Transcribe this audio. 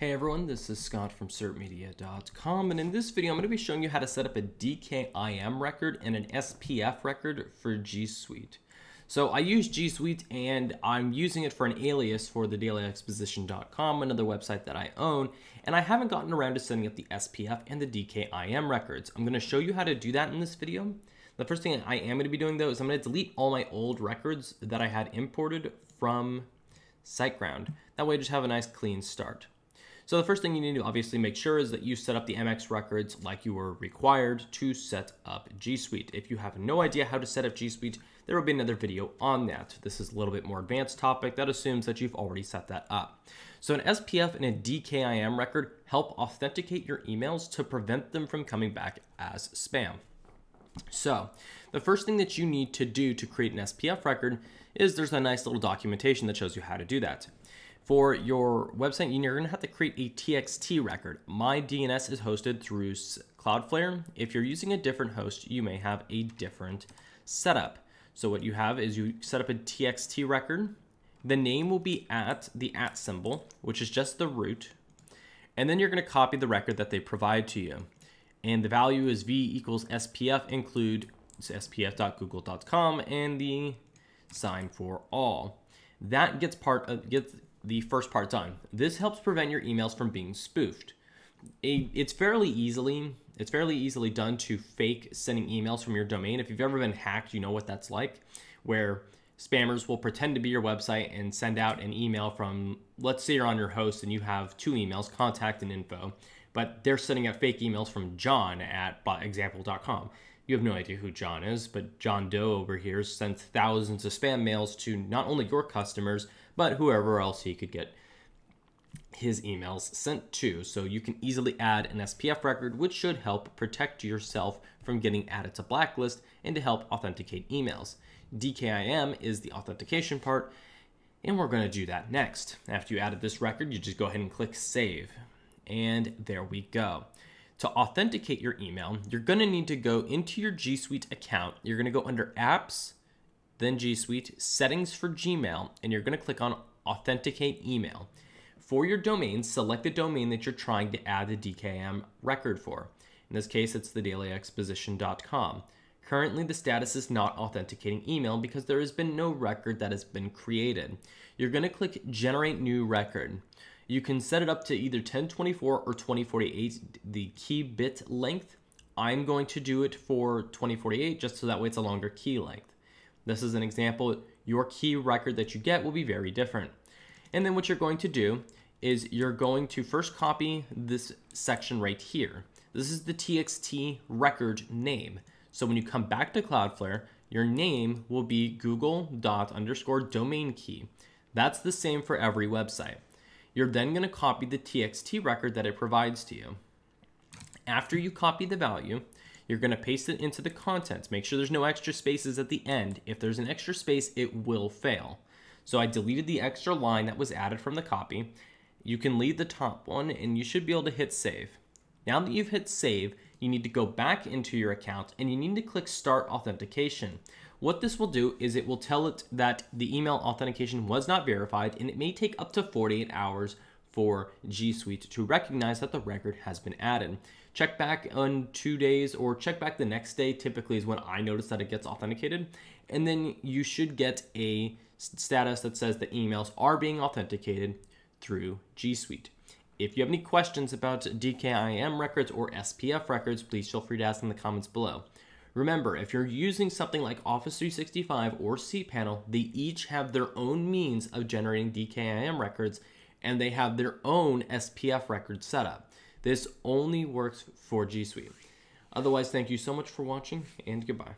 Hey everyone, this is Scott from sertmedia.com and in this video I'm going to be showing you how to set up a DKIM record and an SPF record for G Suite. So I use G Suite and I'm using it for an alias for the dailyexposition.com, another website that I own, and I haven't gotten around to setting up the SPF and the DKIM records. I'm going to show you how to do that in this video. The first thing I am going to be doing though is I'm going to delete all my old records that I had imported from SiteGround. That way I just have a nice clean start. So the first thing you need to obviously make sure is that you set up the MX records like you were required to set up G Suite. If you have no idea how to set up G Suite, there will be another video on that. This is a little bit more advanced topic that assumes that you've already set that up. So an SPF and a DKIM record help authenticate your emails to prevent them from coming back as spam. So the first thing that you need to do to create an SPF record is there's a nice little documentation that shows you how to do that. For your website, you're going to have to create a TXT record. My DNS is hosted through Cloudflare. If you're using a different host, you may have a different setup. So what you have is you set up a TXT record. The name will be at the at symbol, which is just the root. And then you're going to copy the record that they provide to you. And the value is v equals spf include spf.google.com and the sign for all. That gets part of gets the first part done. This helps prevent your emails from being spoofed. It's fairly easily it's fairly easily done to fake sending emails from your domain. If you've ever been hacked, you know what that's like, where spammers will pretend to be your website and send out an email from let's say you're on your host and you have two emails, contact and info, but they're sending out fake emails from John at example.com. You have no idea who John is, but John Doe over here sends thousands of spam mails to not only your customers, but whoever else he could get his emails sent to. So you can easily add an SPF record, which should help protect yourself from getting added to blacklist and to help authenticate emails. DKIM is the authentication part, and we're going to do that next. After you added this record, you just go ahead and click save. And there we go. To authenticate your email, you're going to need to go into your G Suite account. You're going to go under apps, then G Suite, settings for Gmail, and you're going to click on authenticate email. For your domain, select the domain that you're trying to add the DKIM record for. In this case, it's the dailyexposition.com. Currently, the status is not authenticating email because there has been no record that has been created. You're going to click Generate New Record. You can set it up to either 1024 or 2048, the key bit length. I'm going to do it for 2048 just so that way it's a longer key length. This is an example. Your key record that you get will be very different. And then what you're going to do is you're going to first copy this section right here. This is the TXT record name. So when you come back to Cloudflare, your name will be google dot underscore domain key. That's the same for every website. You're then going to copy the TXT record that it provides to you. After you copy the value, you're going to paste it into the contents. Make sure there's no extra spaces at the end. If there's an extra space, it will fail. So I deleted the extra line that was added from the copy. You can leave the top one and you should be able to hit save. Now that you've hit save, you need to go back into your account and you need to click start authentication. What this will do is it will tell it that the email authentication was not verified and it may take up to 48 hours for G Suite to recognize that the record has been added. Check back on two days or check back the next day, typically is when I notice that it gets authenticated. And then you should get a status that says that emails are being authenticated through G Suite. If you have any questions about DKIM records or SPF records, please feel free to ask in the comments below. Remember, if you're using something like Office 365 or cPanel, they each have their own means of generating DKIM records and they have their own SPF record setup. This only works for G Suite. Otherwise, thank you so much for watching and goodbye.